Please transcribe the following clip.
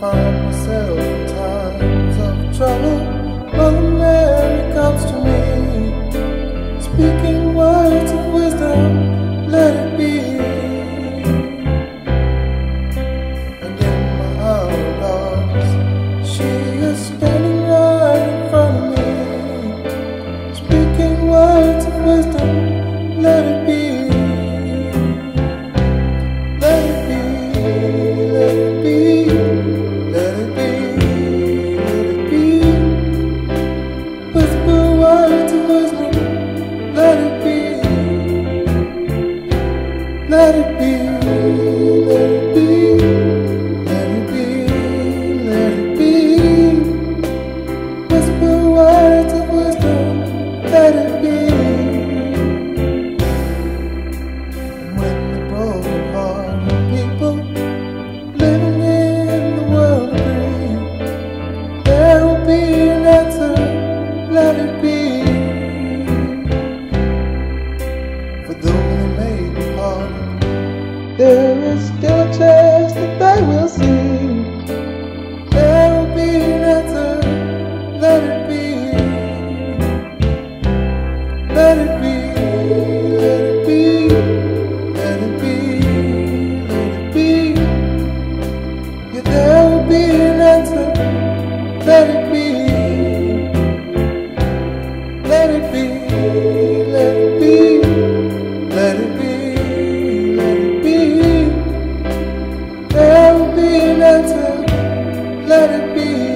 find myself in times of trouble. Let it be. Let it be. There is still chance that they will see. There will be an answer. Let it be. Let it be. Let it be. Let it be. let it be.